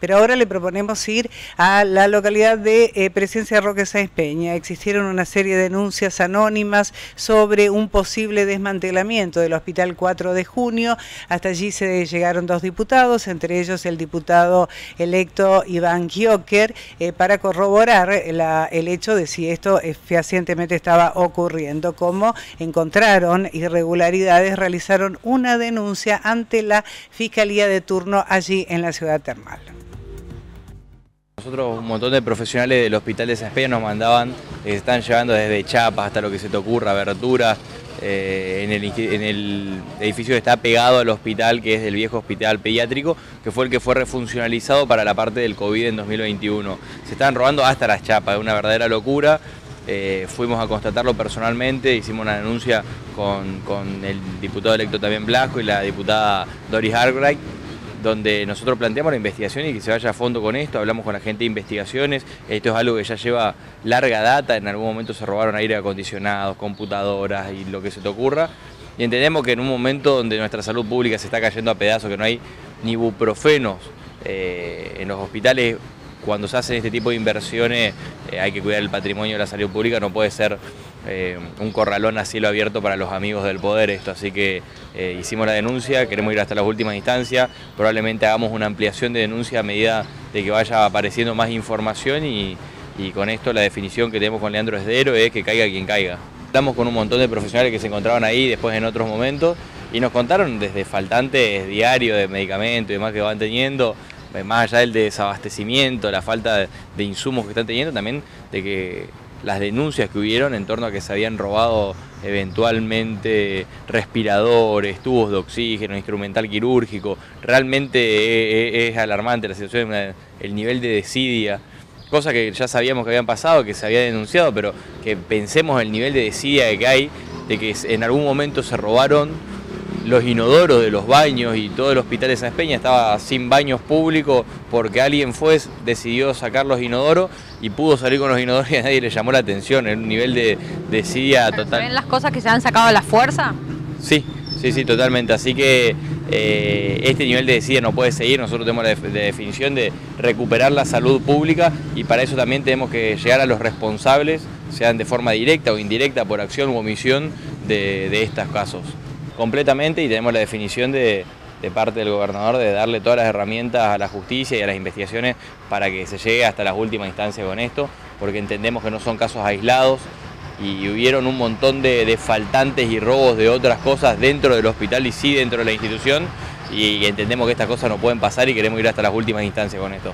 pero ahora le proponemos ir a la localidad de eh, Presencia Roque Sáenz Peña. Existieron una serie de denuncias anónimas sobre un posible desmantelamiento del Hospital 4 de Junio. Hasta allí se llegaron dos diputados, entre ellos el diputado electo Iván Gioker, eh, para corroborar el hecho de si esto fehacientemente estaba ocurriendo. Como encontraron irregularidades, realizaron una denuncia ante la Fiscalía de turno allí en la ciudad termal. Nosotros un montón de profesionales del Hospital de San nos mandaban, eh, están llevando desde chapas hasta lo que se te ocurra, aberturas, eh, en, el, edificio que está pegado al hospital, que es el viejo hospital pediátrico, que fue el que fue refuncionalizado para la parte del COVID en 2021. Se están robando hasta las chapas, es una verdadera locura. Eh, fuimos a constatarlo personalmente, hicimos una denuncia con, el diputado electo también Blasco y la diputada Doris Arbright, donde nosotros planteamos la investigación y que se vaya a fondo con esto, hablamos con la gente de investigaciones, esto es algo que ya lleva larga data, en algún momento se robaron aire acondicionados, computadoras y lo que se te ocurra, y entendemos que en un momento donde nuestra salud pública se está cayendo a pedazos, que no hay ni buprofenos eh, en los hospitales cuando se hacen este tipo de inversiones eh, hay que cuidar el patrimonio de la salud pública, no puede ser eh, un corralón a cielo abierto para los amigos del poder esto, así que eh, hicimos la denuncia, queremos ir hasta las últimas instancias, probablemente hagamos una ampliación de denuncia a medida de que vaya apareciendo más información y, con esto la definición que tenemos con Leandro Esdero es que caiga quien caiga. Estamos con un montón de profesionales que se encontraban ahí después en otros momentos y nos contaron desde faltantes diarios de medicamentos y demás que van teniendo, más allá del desabastecimiento, la falta de, insumos que están teniendo, también de que las denuncias que hubieron en torno a que se habían robado eventualmente respiradores, tubos de oxígeno, instrumental quirúrgico, realmente es, alarmante la situación, el nivel de desidia, cosa que ya sabíamos que habían pasado, que se había denunciado, pero que pensemos el nivel de desidia que hay, de que en algún momento se robaron los inodoros de los baños y todo el hospital de San Espeña estaba sin baños públicos porque alguien fue, decidió sacar los inodoros y pudo salir con los inodoros y a nadie le llamó la atención, en un nivel de desidia total. ¿Ven las cosas que se han sacado a la fuerza? Sí, sí, sí, totalmente. Así que eh, este nivel de desidia no puede seguir. Nosotros tenemos la, definición de recuperar la salud pública y para eso también tenemos que llegar a los responsables, sean de forma directa o indirecta por acción u omisión de, de estos casos completamente y tenemos la definición de, parte del gobernador de darle todas las herramientas a la justicia y a las investigaciones para que se llegue hasta las últimas instancias con esto, porque entendemos que no son casos aislados y hubieron un montón de, faltantes y robos de otras cosas dentro del hospital y sí dentro de la institución y entendemos que estas cosas no pueden pasar y queremos ir hasta las últimas instancias con esto.